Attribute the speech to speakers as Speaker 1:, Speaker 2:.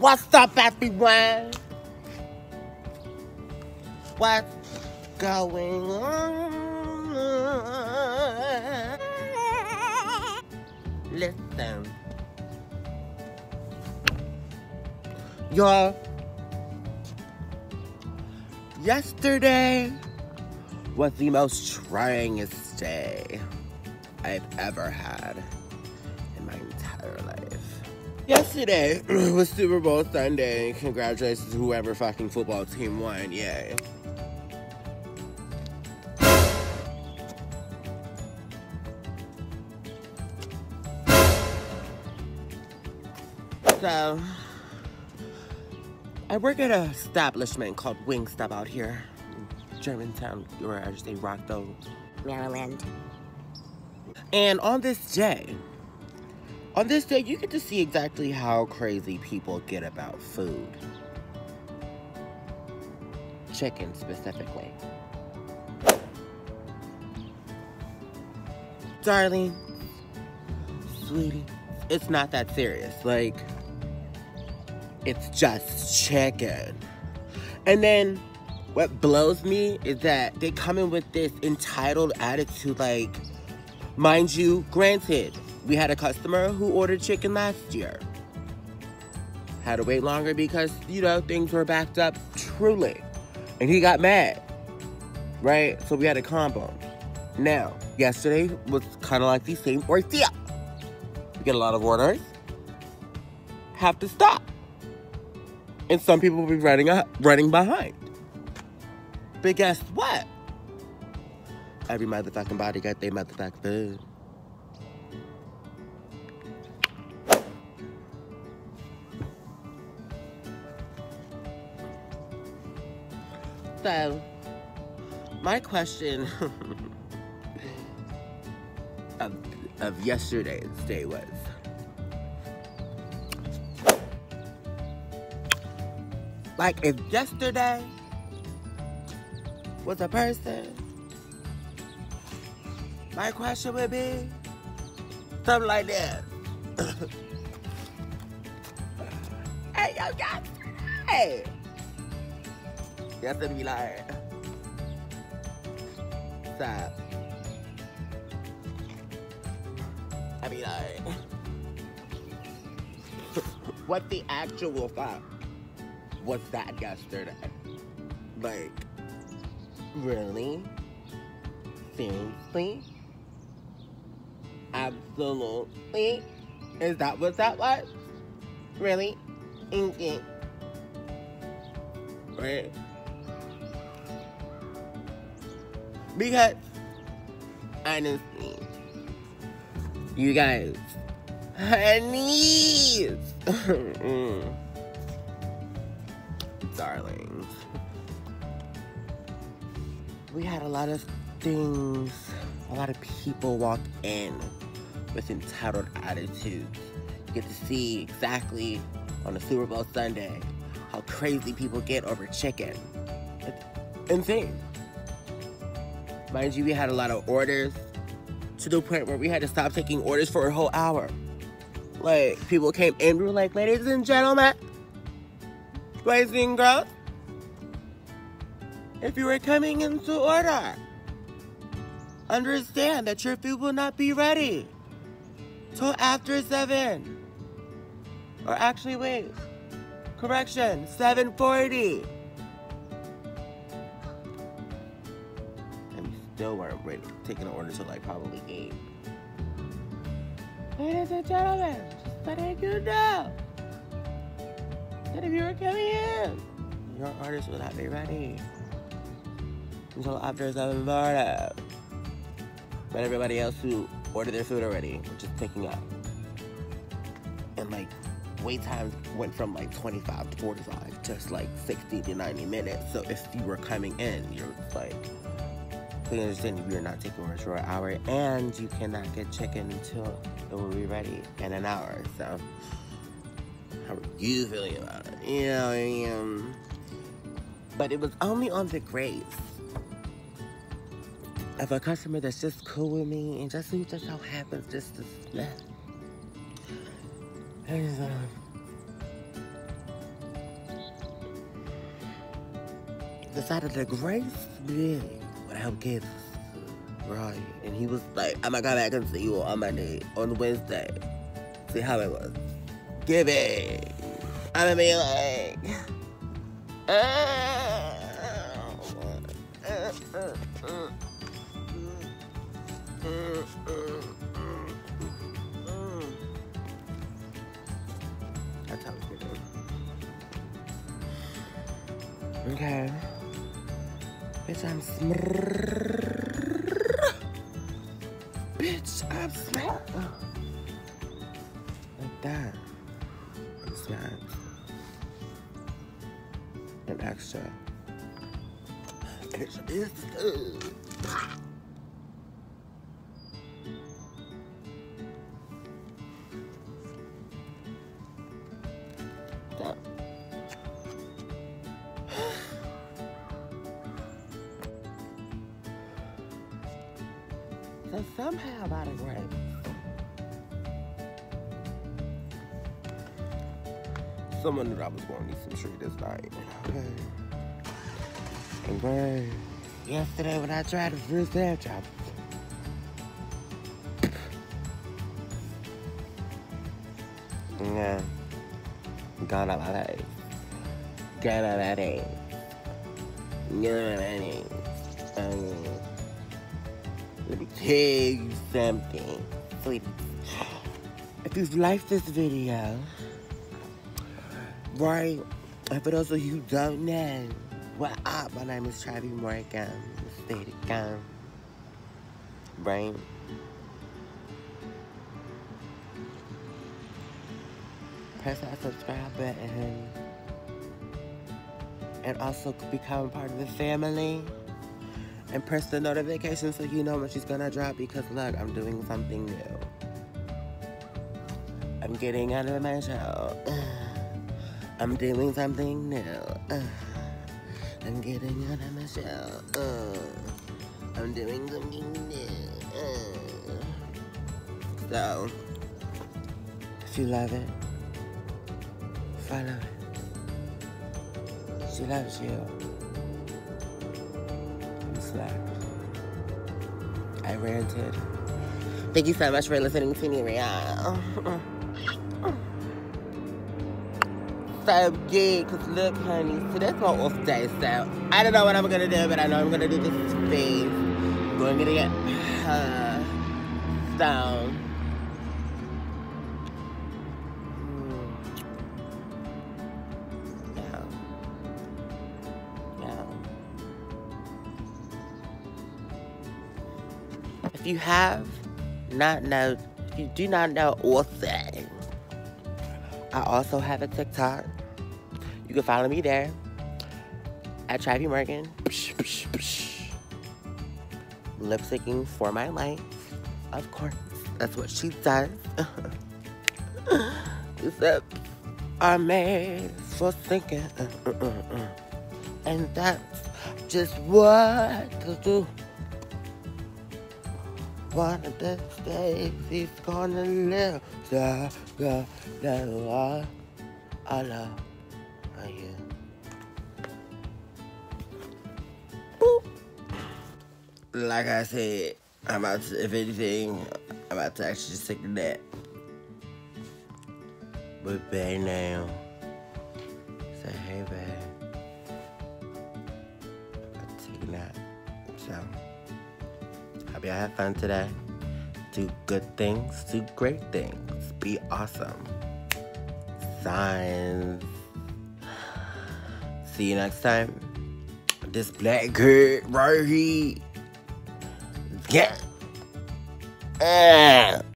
Speaker 1: What's up, everyone? What's going on? Listen. Y'all, yesterday was the most tryingest day I've ever had Yesterday was Super Bowl Sunday. Congratulations to whoever fucking football team won. Yay. So, I work at an establishment called Wingstop out here in Germantown, or I should say Rockville,
Speaker 2: Maryland.
Speaker 1: And on this day, on this day, you get to see exactly how crazy people get about food. Chicken specifically. Darling, sweetie, it's not that serious. Like, it's just chicken. And then what blows me is that they come in with this entitled attitude like, mind you, granted, we had a customer who ordered chicken last year. Had to wait longer because, you know, things were backed up truly. And he got mad. Right? So we had a combo. Now, yesterday was kind of like the same ordeal. We get a lot of orders. Have to stop. And some people will be running up, running behind. But guess what? Every motherfucking body got their motherfucking food. So, my question of, of yesterday's day was like if yesterday was a person, my question would be something like this. hey, yo, yesterday. Yesterday be like. I like, what the actual fuck was that yesterday? Like, really? Seriously? Absolutely? Is that what that was? Really? Okay. Right? Because, honestly, you guys, honeys, mm. darlings, we had a lot of things, a lot of people walk in with entitled attitudes. You get to see exactly on a Super Bowl Sunday how crazy people get over chicken. It's insane. Mind you, we had a lot of orders to the point where we had to stop taking orders for a whole hour. Like, people came in, we were like, ladies and gentlemen, boys and girls, if you are coming in to order, understand that your food will not be ready till after 7. Or actually, wait, correction, 740. Still weren't ready, taking an order till like probably 8. Ladies and gentlemen, just letting you know that if you were coming in, your orders will not be ready until after 7.40. But everybody else who ordered their food already were just picking up. And like, wait times went from like 25 to 45 just like 60 to 90 minutes. So if you were coming in, you're like, Please understand we are not taking orders for an hour, and you cannot get chicken until it will be ready in an hour. So, how are you feeling about it? You know, I um, but it was only on the grace of a customer that's just cool with me and just see just how happens just to split. Uh, the um, decided to grace being with help kids. Right. And he was like, I'm gonna come back and see you on Monday, on Wednesday. See how it was. Give it. I'm ah. gonna be like, That's how we. Okay. Bitch, I'm smrrrr. Bitch, I'm smart. Like that. I'm smart. And extra. Extra is somehow by the grace, someone knew I was going to need some treat this night. Okay. And grace, yesterday when I tried the first air job, yeah, gone out my face. Gone out my face. Gone out my face. Let me tell you something, sweetie. If you've liked this video, right, and for those of you who don't know, what up? My name is Travi Morgan, Steady Gun, right? Press that subscribe button and also become part of the family and press the notification so you know when she's gonna drop because look, I'm doing something new. I'm getting out of my shell. I'm doing something new. I'm getting out of my shell. I'm doing something new. So, if you love it, follow it. She loves you. I ranted. Thank you so much for listening to me, Ria. So good, cause look, honey, so that's my off day, so I don't know what I'm gonna do, but I know I'm gonna do this face. I'm to get uh, down. You have not know, if you do not know also, I also have a TikTok. You can follow me there at Travi Morgan. Lip syncing for my life. Of course, that's what she does. Lips are made for thinking. Mm, mm, mm, and that's just what to do. One of the days he's gonna live. Da, da, da, da, I love you. Boop. Like I said, I'm about to, if anything, I'm about to actually take a nap. But babe now, say hey babe. I'll take nap. So. Hope y'all have fun today. Do good things, do great things, be awesome. Signs. See you next time. This black girl right here. Yeah. Ah.